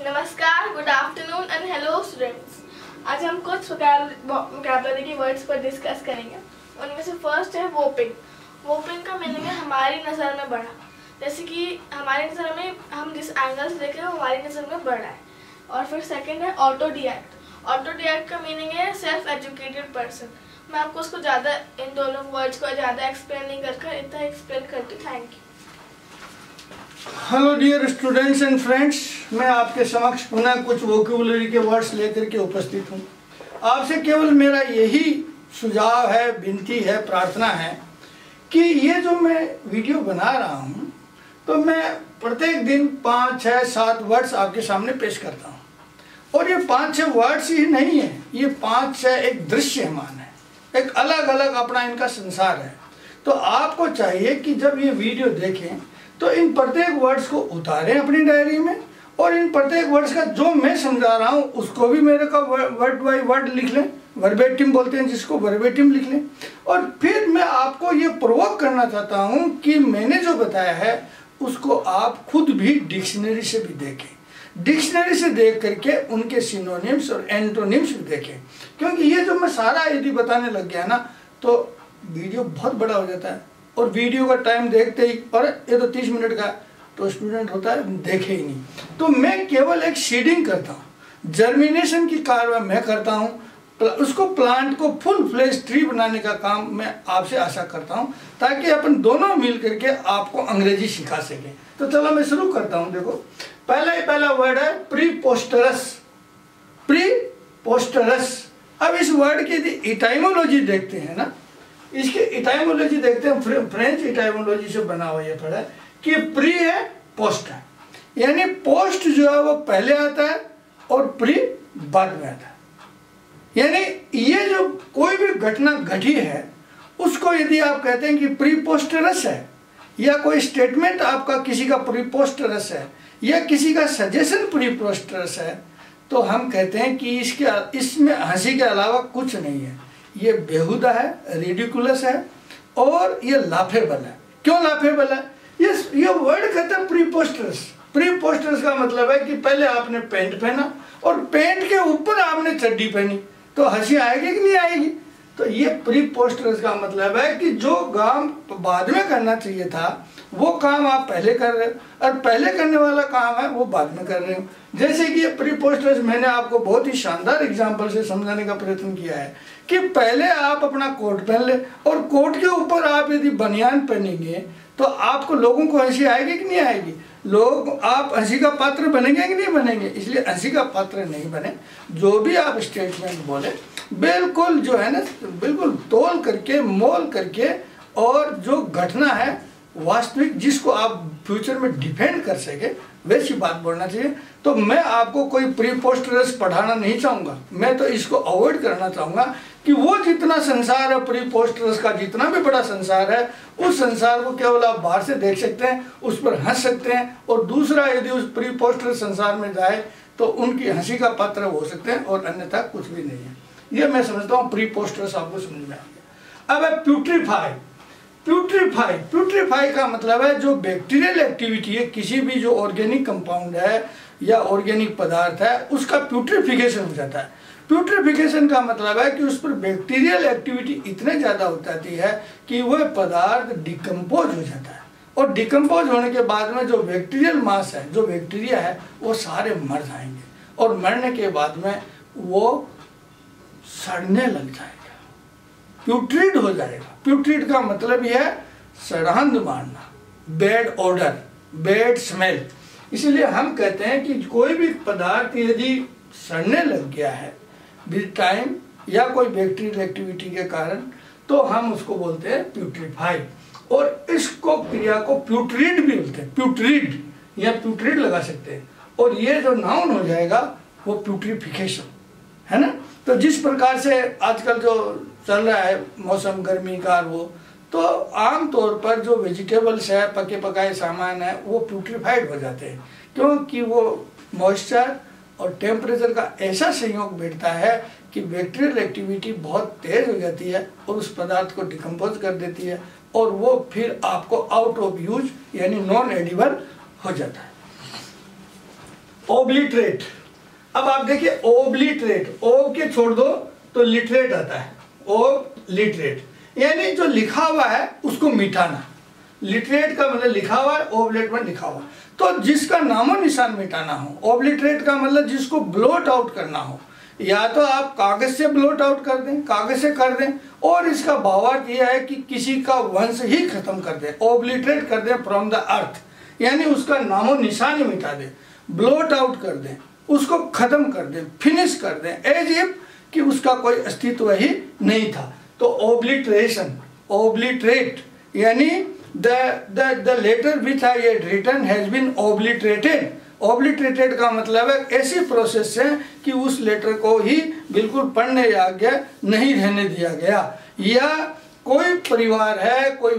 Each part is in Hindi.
नमस्कार good afternoon and hello students आज हम कुछ वोकैबलरी के वर्ड्स पर डिस्कस करेंगे। उनमें से फ़र्स्ट है वोपिंग वोपिंग का मीनिंग है हमारी नज़र में बढ़ा। जैसे कि हमारी नज़र में हम जिस एंगल से देख रहे हैं, वो हमारी नज़र में बढ़ है। और फिर सेकेंड है ऑटो डिएक्ट ऑटो डिएक्ट का मीनिंग है सेल्फ एजुकेटेड पर्सन मैं आपको उसको ज़्यादा इन दोनों वर्ड्स को ज़्यादा एक्सप्लेन नहीं कर कर इतना एक्सप्लेन करती thank you hello dear students and friends मैं आपके समक्ष पुनः कुछ वोकेबुलरी के वर्ड्स लेकर के उपस्थित हूँ। आपसे केवल मेरा यही सुझाव है, विनती है, प्रार्थना है कि ये जो मैं वीडियो बना रहा हूँ तो मैं प्रत्येक दिन पाँच छः सात वर्ड्स आपके सामने पेश करता हूँ। और ये पाँच छः वर्ड्स ही नहीं है, ये पाँच छः एक दृश्यमान है, एक अलग अलग अपना इनका संसार है। तो आपको चाहिए कि जब ये वीडियो देखें तो इन प्रत्येक वर्ड्स को उतारें अपनी डायरी में और इन प्रत्येक वर्ड्स का जो मैं समझा रहा हूँ, उसको भी मेरे का वर्ड बाई वर्ड लिख लें। वर्बेटिम बोलते हैं जिसको वर्बेटिम लिख लें। और फिर मैं आपको ये प्रोवोक करना चाहता हूँ कि मैंने जो बताया है, उसको आप खुद भी डिक्शनरी से भी देखें। डिक्शनरी से देख करके उनके सिनोनिम्स और एंटोनिम्स भी देखें। क्योंकि ये जो मैं सारा यदि बताने लग गया ना तो वीडियो बहुत बड़ा हो जाता है। और वीडियो का टाइम देखते ही, और ये तो तीस मिनट का तो स्टूडेंट होता है, देखे ही नहीं। तो मैं केवल एक सीडिंग करता हूँ। जर्मिनेशन की कार्य मैं करता हूँ। उसको प्लांट को फुल फ्लेश ट्री बनाने का काम मैं आपसे आशा करता हूँ, ताकि अपन दोनों मिल करके आपको अंग्रेज़ी सिखा सकें। तो चलो मैं शुरू करता हूँ, देखो। पहला ही पहला वर्ड है प्री पोस्टरस प्री पोस्टरस अब इस वर्ड की यदि इटाइमोलॉजी देखते हैं ना इसके इटाइमोलॉजी देखते हैं फ्रेंच इटाइमोलॉजी से बना हुआ ये पड़ा है कि प्री है, पोस्ट है। यानी पोस्ट जो है वो पहले आता है और प्री बाद में आता है। यानी ये जो कोई भी घटना घटी है, उसको यदि आप कहते हैं कि प्री पोस्टरस है, या कोई स्टेटमेंट आपका किसी का प्री पोस्टरस है, या किसी का सजेशन प्री पोस्टरस है तो हम कहते हैं कि इसके, इसमें हँसी के अलावा कुछ नहीं है। ये बेहुदा है रेडिकुलस है, और ये लाफेबल है। क्यों लाफेबल है? ये ये वर्ड कहता है प्री पोस्टर्स प्री पोस्टर्स का मतलब है कि पहले आपने पेंट पहना और पेंट के ऊपर आपने चड्डी पहनी तो हँसी आएगी कि नहीं आएगी? तो ये प्री पोस्टर्स का मतलब है कि जो काम बाद में करना चाहिए था, वो काम आप पहले कर रहे हो, और पहले करने वाला काम है, वो बाद में कर रहे हो। जैसे कि ये प्री पोस्टर्स मैंने आपको बहुत ही शानदार एग्ज़ाम्पल से समझाने का प्रयत्न किया है कि पहले आप अपना कोट पहन ले और कोट के ऊपर आप यदि बनियान पहनेंगे तो आपको लोगों को हँसी आएगी कि नहीं आएगी? लोग, आप हँसी का पात्र बनेंगे कि नहीं बनेंगे? इसलिए हँसी का पात्र नहीं बने। जो भी आप स्टेटमेंट बोले, बिल्कुल जो है ना, बिल्कुल तोल करके, मोल करके, और जो घटना है, वास्तविक जिसको आप फ्यूचर में डिफेंड कर सके वैसी बात बोलना चाहिए। तो मैं आपको कोई प्री पोस्टरस पढ़ाना नहीं चाहूँगा। मैं तो इसको अवॉइड करना चाहूँगा कि वो जितना संसार है प्री पोस्टरस का जितना भी बड़ा संसार है, उस संसार को केवल आप बाहर से देख सकते हैं, उस पर हंस सकते हैं और दूसरा यदि उस प्री पोस्टर संसार में जाए तो उनकी हँसी का पात्र हो सकते हैं और अन्यथा कुछ भी नहीं है। ये मैं समझता हूँ प्री पोस्टर्स आपको समझ में आ गया। अब है प्यूट्रीफाई प्यूट्रीफाई प्यूट्रीफाई का मतलब है जो बैक्टीरियल एक्टिविटी है, किसी भी जो ऑर्गेनिक कंपाउंड है या ऑर्गेनिक पदार्थ है, उसका प्यूट्रिफिकेशन हो जाता है। प्यूट्रिफिकेशन का मतलब है कि उस पर बैक्टीरियल एक्टिविटी इतने ज़्यादा हो जाती है कि वह पदार्थ डिकम्पोज हो जाता है। और डिकम्पोज होने के बाद में जो बैक्टीरियल मास है, जो बैक्टीरिया है, वो सारे मर जाएँगे। और मरने के बाद में वो सड़ने लग जाएगा। प्यूट्रिड हो जाएगा। प्यूट्रिड का मतलब यह है सड़ांध मारना बैड ऑर्डर बैड स्मेल इसलिए हम कहते हैं कि कोई भी पदार्थ यदि सड़ने लग गया है विद टाइम या कोई बैक्टीरियल एक्टिविटी के कारण तो हम उसको बोलते हैं प्यूट्रीफाई और इसको क्रिया को प्यूट्रीड भी बोलते हैं प्यूट्रीड या प्यूट्रीड लगा सकते हैं। और ये जो नाउन हो जाएगा, वो प्यूट्रीफिकेशन है ना? तो जिस प्रकार से आजकल जो चल रहा है, मौसम, गर्मी का वो। तो आम तौर पर जो वेजिटेबल्स है, पके पकाए सामान है, वो प्यूट्रीफाइड हो जाते हैं। क्योंकि वो मॉइस्चर और टेम्परेचर का ऐसा संयोग बैठता है कि बैक्टीरियल एक्टिविटी बहुत तेज हो जाती है और उस पदार्थ को डिकम्पोज कर देती है और वो फिर आपको आउट ऑफ़ यूज़ यानी नॉन एडिबल हो जाता है। ओब्लिटरेट अब आप देखिए ओब्लिटरेट ओब के छोड़ दो तो लिटरेट आता है। ओब लिटरेट यानी जो लिखा हुआ है, उसको मिटाना। लिटरेट का मतलब लिखा हुआ है ओब्लेट में लिखा हुआ। तो जिसका नामो निशान मिटाना हो ओब्लिटरेट का मतलब जिसको ब्लोट आउट करना हो, या तो आप कागज़ से ब्लोट आउट कर दें, कागज़ से कर दें, और इसका भावार्थ यह है कि किसी का वंश ही खत्म कर दें ओबलिटरेट कर दें फ्रॉम द अर्थ यानी उसका नामो निशान मिटा दें ब्लोट आउट कर दें, उसको खत्म कर दें फिनिश कर दें एज इफ़ कि उसका कोई अस्तित्व ही नहीं था। तो ओब्लिट्रेशन ओब्लिट्रेट यानी the letter which I had written has been obliterated ओब्लिट्रेटेड का मतलब है ऐसी प्रोसेस है कि उस लेटर को ही बिल्कुल पढ़ने योग्य नहीं रहने दिया गया। या कोई परिवार है, कोई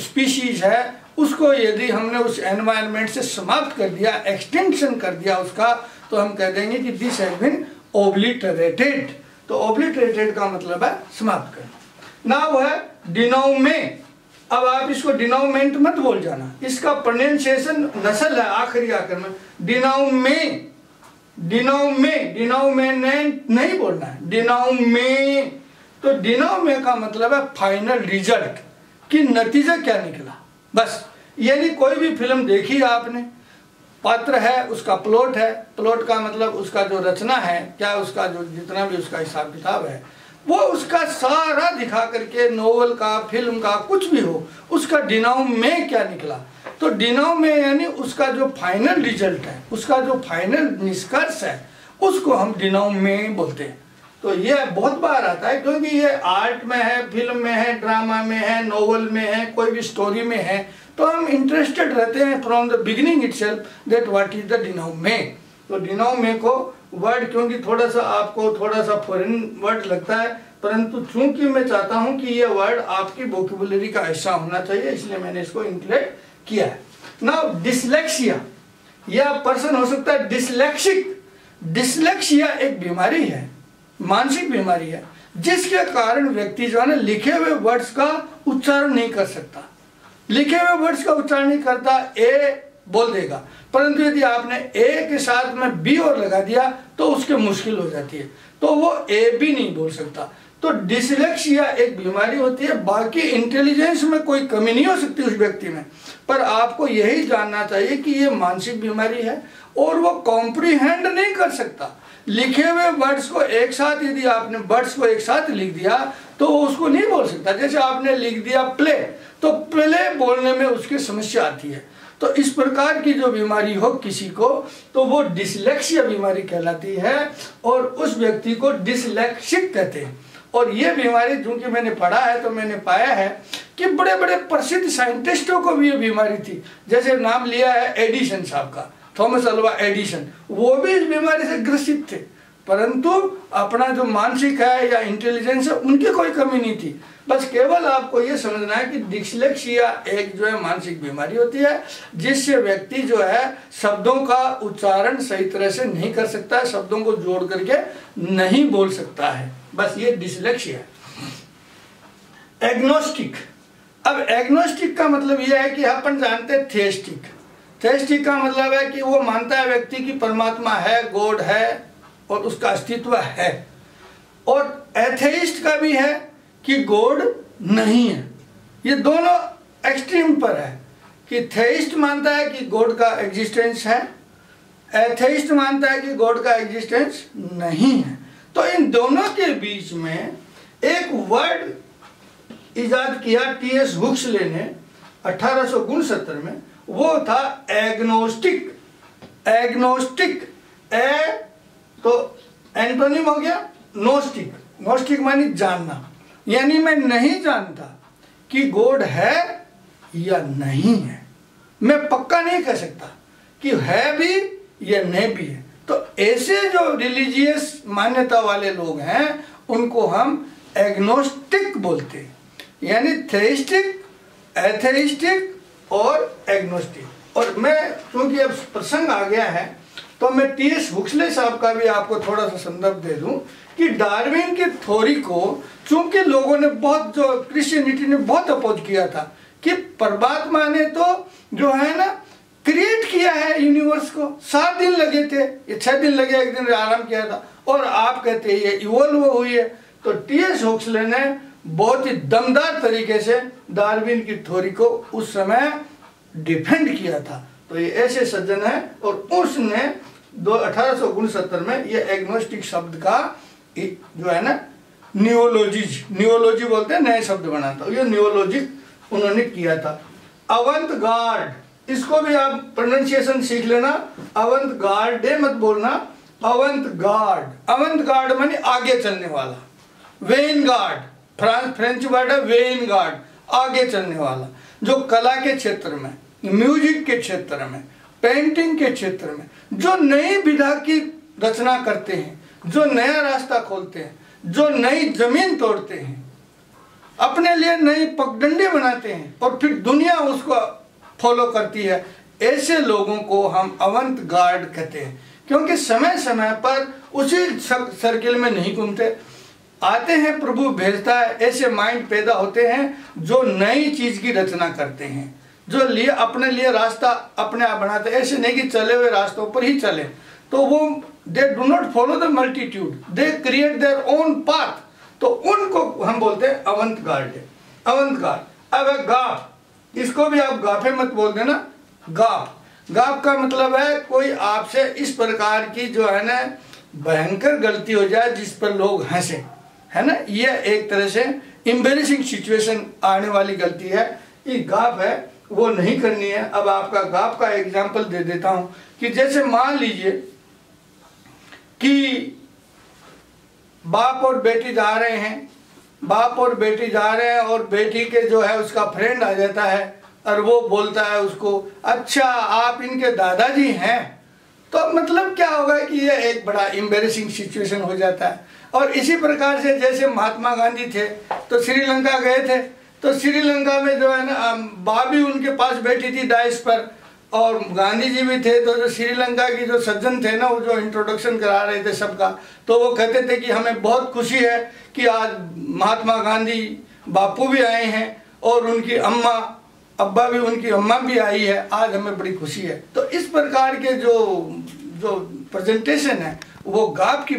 स्पीशीज है, उसको यदि हमने उस एनवायरनमेंट से समाप्त कर दिया एक्सटेंशन कर दिया उसका तो हम कह देंगे कि दिस हैज़ बीन ओब्लिटरेटेड तो ओब्लिटरेटेड का मतलब है समाप्त करना। ना वो है डिनोव में अब आप इसको डिनोमेंट मत बोल जाना। इसका प्रोनाउंसिएशन नसल है, आखिरी आखिर में। डिनाउ में डिनाउ नहीं बोलना है। डिनाउ में तो डिनाउ में का मतलब है फाइनल रिज़ल्ट कि नतीजा क्या निकला। बस, यानी कोई भी फ़िल्म देखी आपने पात्र है, उसका प्लॉट है। प्लॉट का मतलब उसका जो रचना है, क्या उसका जो जितना भी उसका हिसाब किताब है, वो उसका सारा दिखा करके नोवेल का, फ़िल्म का, कुछ भी हो, उसका डिनाउ में क्या निकला? तो डिनाउ में यानी उसका जो फाइनल रिज़ल्ट है, उसका जो फाइनल निष्कर्ष है, उसको हम डिनाउ में बोलते हैं। तो ये बहुत बार आता है, क्योंकि ये आर्ट में है, फ़िल्म में है, ड्रामा में है, नोवेल में है, कोई भी स्टोरी में है तो हम इंटरेस्टेड रहते हैं from the beginning it that what is the डिनाउ में तो डिनाउ में को वर्ड क्योंकि थोड़ा सा आपको थोड़ा सा फॉरेन वर्ड लगता है, परंतु चूँकि मैं चाहता हूँ कि ये वर्ड आपकी वोकेबुलरी का हिस्सा होना चाहिए, इसलिए मैंने इसको इंक्लूड किया है। ना डिसलेक्सिया यह पर्सन हो सकता है डिसलेक्सिक डिसलेक्सिया एक बीमारी है, मानसिक बीमारी है, जिसके कारण व्यक्ति जो है लिखे हुए वर्ड्स का उच्चारण नहीं कर सकता। लिखे हुए वर्ड्स का उच्चारण नहीं करता, ए बोल देगा। परंतु यदि आपने ए के साथ में बी और लगा दिया तो उसके मुश्किल हो जाती है। तो वो ए भी नहीं बोल सकता। तो डिसलेक्सिया एक बीमारी होती है, बाकी इंटेलिजेंस में कोई कमी नहीं हो सकती उस व्यक्ति में। पर आपको यही जानना चाहिए कि ये मानसिक बीमारी है और वो कॉम्प्रीहेंड नहीं कर सकता। लिखे हुए वर्ड्स को एक साथ, यदि आपने वर्ड्स को एक साथ लिख दिया तो उसको नहीं बोल सकता। जैसे आपने लिख दिया प्ले तो प्ले बोलने में उसकी समस्या आती है। तो इस प्रकार की जो बीमारी हो किसी को तो वो डिसलेक्सिया बीमारी कहलाती है और उस व्यक्ति को डिसलेक्सिक कहते हैं। और ये बीमारी चूँकि मैंने पढ़ा है तो मैंने पाया है कि बड़े बड़े प्रसिद्ध साइंटिस्टों को भी ये बीमारी थी। जैसे नाम लिया है एडिशन साहब का, थॉमस अल्वा एडिशन वो भी इस बीमारी से ग्रसित थे। परंतु अपना जो मानसिक है या इंटेलिजेंस है, उनकी कोई कमी नहीं थी। बस केवल आपको ये समझना है कि डिस्लेक्सिया एक जो है मानसिक बीमारी होती है, जिससे व्यक्ति जो है शब्दों का उच्चारण सही तरह से नहीं कर सकता है, शब्दों को जोड़ करके नहीं बोल सकता है। बस ये डिसलेक्सिया एग्नोस्टिक अब एग्नोस्टिक का मतलब यह है कि अपन जानते थेस्टिक थेस्टिक का मतलब है कि वो मानता है व्यक्ति की परमात्मा है गॉड है और उसका अस्तित्व है। और एथेइस्ट का भी है कि गॉड नहीं है। ये दोनों एक्सट्रीम पर है कि थेइस्ट मानता है कि गॉड का एग्जिस्टेंस है एथेइस्ट मानता है कि गॉड का एग्जिस्टेंस नहीं है। तो इन दोनों के बीच में एक वर्ड इजाद किया टी एस हुक्सले ने अठारह में। वो था एग्नोस्टिक एग्नोस्टिक ए तो एंटोनिम हो गया नोस्टिक। नोस्टिक मानी जानना। यानी मैं नहीं जानता कि गॉड है या नहीं है। मैं पक्का नहीं कह सकता कि है भी या नहीं भी है। तो ऐसे जो रिलीजियस मान्यता वाले लोग हैं, उनको हम एग्नोस्टिक बोलते हैं। यानी थेइस्टिक एथेइस्टिक और एग्नोस्टिक और मैं क्योंकि अब प्रसंग आ गया है तो मैं टी एस हुक्सले साहब का भी आपको थोड़ा सा संदर्भ दे दूँ कि डार्विन की थ्योरी को चूँकि लोगों ने बहुत जो क्रिश्चियनिटी ने बहुत अपोज किया था कि परमात्मा ने तो जो है ना क्रिएट किया है यूनिवर्स को, सात दिन लगे थे, ये छह दिन लगे, एक दिन आराम किया था और आप कहते हैं ये इवोल्व हुई है। तो टी एस होक्सले ने बहुत ही दमदार तरीके से डार्विन की थ्योरी को उस समय डिफेंड किया था। तो ये ऐसे सज्जन है और उसने दो अठारह में ये एग्नोस्टिक शब्द का जो है ना न्यूओलॉजीज न्यूओलॉजी बोलते हैं, नए शब्द बनाता ये न्यूओलॉजी उन्होंने किया था। Avant garde. इसको भी आप प्रोनाउंसिएशन सीख लेना। अवंत गार्ड मत बोलना। Avant guard. अवंत गार्ड मानी आगे चलने वाला। Vanguard France French word है वेन गार्ड आगे चलने वाला। जो कला के क्षेत्र में म्यूज़िक के क्षेत्र में पेंटिंग के क्षेत्र में जो नई विधा की रचना करते हैं, जो नया रास्ता खोलते हैं, जो नई ज़मीन तोड़ते हैं, अपने लिए नई पगडंडी बनाते हैं और फिर दुनिया उसको फॉलो करती है, ऐसे लोगों को हम अवंत गार्ड कहते हैं। क्योंकि समय समय पर उसी सर्किल में नहीं घूमते। आते हैं, प्रभु भेजता है, ऐसे माइंड पैदा होते हैं जो नई चीज़ की रचना करते हैं। जो लिए, अपने लिए रास्ता अपने आप बनाते ऐसे नहीं कि चले हुए रास्तों पर ही चले। तो वो they do not follow the multitude they create their own path तो उनको हम बोलते हैं अवंत गार्ड। Avant guard. अब गाफ इसको भी आप गाफे मत बोल देना। गाफ गाफ का मतलब है कोई आपसे इस प्रकार की जो है ना, भयंकर गलती हो जाए जिस पर लोग हंसे। है ना? ये एक तरह से इम्बेरिसिंग सिचुएशन आने वाली गलती है। ये गाफ है। वो नहीं करनी है। अब आपका गाप का एग्ज़ाम्पल दे देता हूँ कि जैसे मान लीजिए कि बाप और बेटी जा रहे हैं। बाप और बेटी जा रहे हैं और बेटी के जो है उसका फ्रेंड आ जाता है और वो बोलता है उसको अच्छा आप इनके दादाजी हैं? तो मतलब क्या होगा कि ये एक बड़ा एम्बेरसिंग सिचुएशन हो जाता है। और इसी प्रकार से जैसे महात्मा गांधी थे तो श्रीलंका गए थे। तो श्रीलंका में जो है ना बाबी उनके पास बैठी थी डाइस पर, और गांधी जी भी थे तो जो श्रीलंका की जो सज्जन थे ना, वो जो इंट्रोडक्शन करा रहे थे सबका तो वो कहते थे कि हमें बहुत खुशी है कि आज महात्मा गांधी बापू भी आए हैं, और उनकी अम्मा, अब्बा भी, उनकी अम्मा भी आई है, आज हमें बड़ी खुशी है। तो इस प्रकार के जो जो प्रेजेंटेशन है, वो गाप की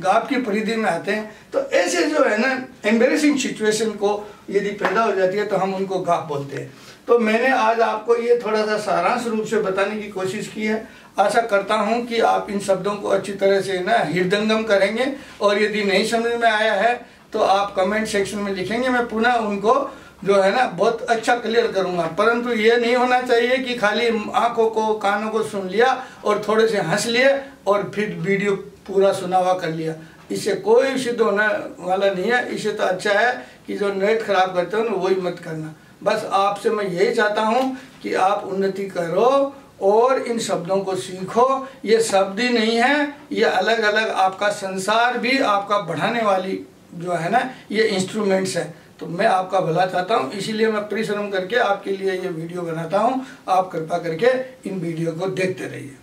गाप की परिधि में आते हैं तो ऐसे जो है ना एम्बेसिंग सिचुएशन को यदि पैदा हो जाती है तो हम उनको गाप बोलते हैं। तो मैंने आज आपको ये थोड़ा सा सारांश रूप से बताने की कोशिश की है। आशा करता हूँ कि आप इन शब्दों को अच्छी तरह से ना हृदंगम करेंगे, और यदि नहीं समझ में आया है तो आप कमेंट सेक्शन में लिखेंगे। मैं पुनः उनको जो है ना, बहुत अच्छा क्लियर करूँगा। परंतु ये नहीं होना चाहिए कि खाली आँखों को, कानों को सुन लिया और थोड़े से हंस लिए और फिर वीडियो पूरा सुना हुआ कर लिया। इससे कोई सिद्ध होने वाला नहीं है। इससे तो अच्छा है कि जो नेट खराब करते हो ना वही मत करना। बस आपसे मैं यही चाहता हूँ कि आप उन्नति करो और इन शब्दों को सीखो। ये शब्द ही नहीं है, ये अलग अलग आपका संसार भी आपका बढ़ाने वाली जो है ना, ये इंस्ट्रूमेंट्स हैं। तो मैं आपका भला चाहता हूँ, इसीलिए मैं परिश्रम करके आपके लिए ये वीडियो बनाता हूँ। आप कृपा करके इन वीडियो को देखते रहिए।